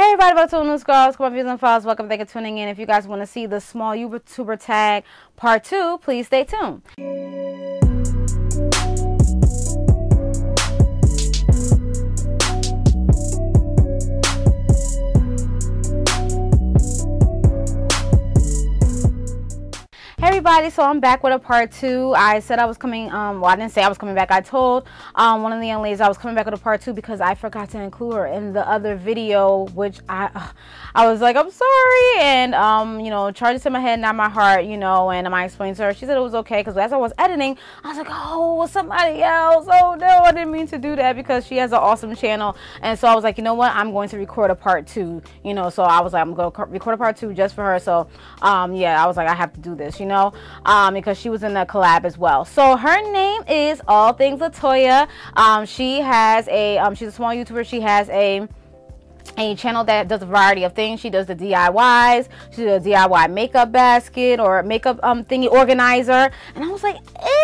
Hey everybody, welcome to News Girls, on, views and files. Welcome, thank you for tuning in. If you guys want to see the small YouTuber tag part two, please stay tuned. Everybody, so I'm back with a part two. I said I was coming, um, well I didn't say I was coming back. I told um, one of the young ladies I was coming back with a part two because I forgot to include her in the other video, which I, uh, I was like, I'm sorry, and um, you know, charges in my head, not my heart, you know, and I explained to her. She said it was okay because as I was editing, I was like, oh, was somebody else. Oh no, I didn't mean to do that because she has an awesome channel, and so I was like, you know what, I'm going to record a part two, you know, so I was like, I'm going to record a part two just for her. So, um, yeah, I was like, I have to do this, you know um, because she was in the collab as well. So her name is All Things Latoya. Um, she has a, um, she's a small YouTuber. She has a a channel that does a variety of things. She does the DIYs. She does a DIY makeup basket or makeup um thingy organizer. And I was like, okay,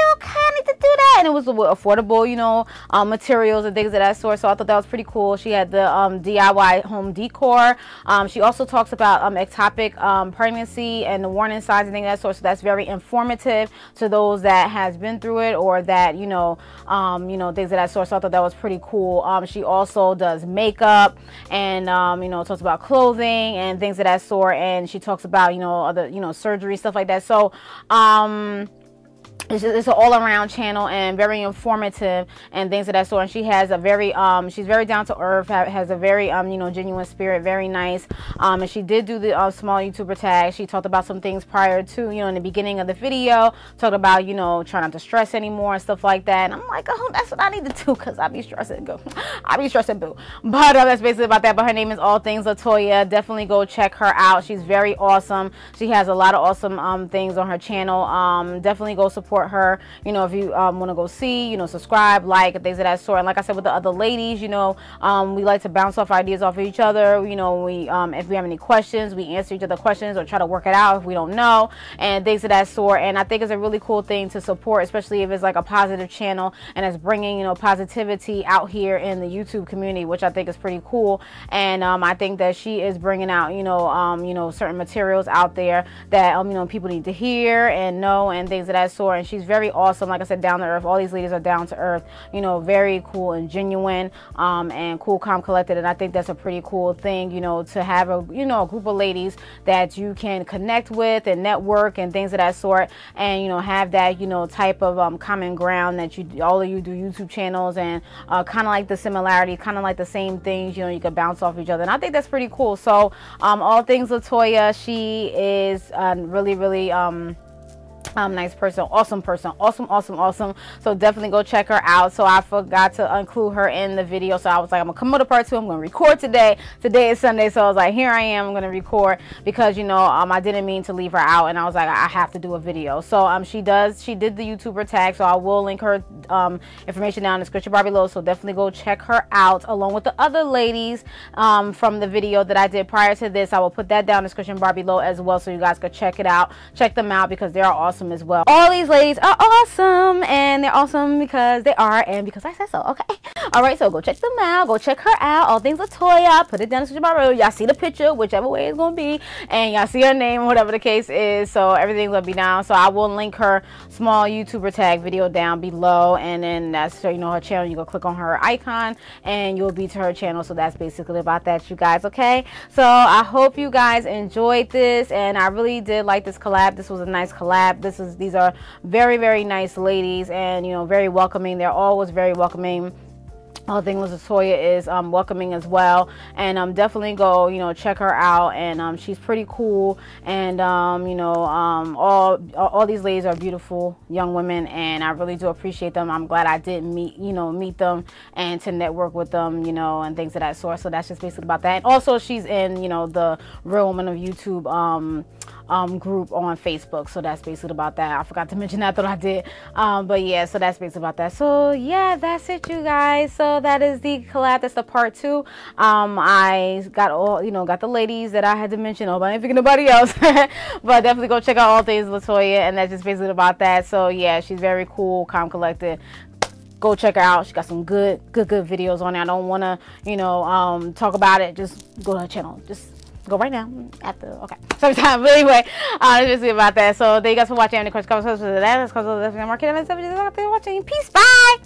And it was affordable, you know, um, materials and things of that sort. So I thought that was pretty cool. She had the um, DIY home decor. Um, she also talks about um, ectopic um, pregnancy and the warning signs and things of that sort. So that's very informative to those that has been through it or that, you know, um, you know, things of that sort. So I thought that was pretty cool. Um, she also does makeup and um, you know talks about clothing and things of that sort and she talks about you know other you know surgery stuff like that so um it's, just, it's an all-around channel and very informative and things of that sort. And she has a very um she's very down to earth has a very um you know genuine spirit very nice. Um and she did do the uh, small youtuber tag. She talked about some things prior to you know in the beginning of the video. Talked about you know trying not to stress anymore and stuff like that. And i'm like oh that's what i need to do because i be stressing go i be stressing boo. But uh, that's basically about that. But her name is all things latoya. Definitely go check her out. She's very awesome. She has a lot of awesome um things on her channel. Um definitely go support support her. You know, if you um, want to go see, you know, subscribe, like, things of that sort. And like I said with the other ladies, you know, um, we like to bounce off ideas off of each other. You know, we um, if we have any questions, we answer each other questions or try to work it out if we don't know and things of that sort. And I think it's a really cool thing to support, especially if it's like a positive channel and it's bringing, you know, positivity out here in the YouTube community, which I think is pretty cool. And um, I think that she is bringing out, you know, um, you know, certain materials out there that, um, you know, people need to hear and know and things of that sort and she's very awesome. Like I said, down to earth. All these ladies are down to earth. You know, very cool and genuine, um, and cool, calm, collected. And I think that's a pretty cool thing. You know, to have a you know a group of ladies that you can connect with and network and things of that sort, and you know have that you know type of um, common ground that you all of you do YouTube channels and uh, kind of like the similarity, kind of like the same things. You know, you can bounce off each other, and I think that's pretty cool. So, um, all things Latoya, she is uh, really, really. Um, um, nice person, awesome person, awesome, awesome, awesome. So definitely go check her out. So I forgot to include her in the video. So I was like, I'm gonna come with a part two. I'm gonna record today. Today is Sunday, so I was like, here I am. I'm gonna record because you know um, I didn't mean to leave her out, and I was like, I have to do a video. So um, she does. She did the YouTuber tag, so I will link her um information down in the description bar below. So definitely go check her out along with the other ladies um from the video that I did prior to this. I will put that down in the description bar below as well, so you guys could check it out. Check them out because they are awesome awesome as well. All these ladies are awesome and they're awesome because they are and because I said so, okay? All right, so go check them out. Go check her out. All things Latoya. Put it down in the below. Y'all see the picture, whichever way it's going to be. And y'all see her name, whatever the case is. So everything's going to be down. So I will link her small YouTuber tag video down below. And then that's, so you know, her channel. You go click on her icon and you'll be to her channel. So that's basically about that, you guys, okay? So I hope you guys enjoyed this. And I really did like this collab. This was a nice collab. This is these are very very nice ladies and you know very welcoming. They're always very welcoming. All things Latoya is um, welcoming as well. And um, definitely go you know check her out. And um, she's pretty cool. And um, you know um, all all these ladies are beautiful young women. And I really do appreciate them. I'm glad I did meet you know meet them and to network with them you know and things of that sort. So that's just basically about that. And also she's in you know the real woman of YouTube um, group on Facebook. So that's basically about that. I forgot to mention that, though I did. Um, but yeah, so that's basically about that. So yeah, that's it, you guys. So that is the collab. That's the part two. Um, I got all, you know, got the ladies that I had to mention. Oh, but I didn't think nobody else. but definitely go check out all things Latoya. And that's just basically about that. So yeah, she's very cool, calm, collected go check her out. She got some good, good, good videos on there. I don't want to, you know, um, talk about it. Just go to her channel. Just go right now at the okay. Sometime but anyway uh just see about that. So thank you guys for watching. And questions comments for that that's because of the market. And everything watching. Peace. Bye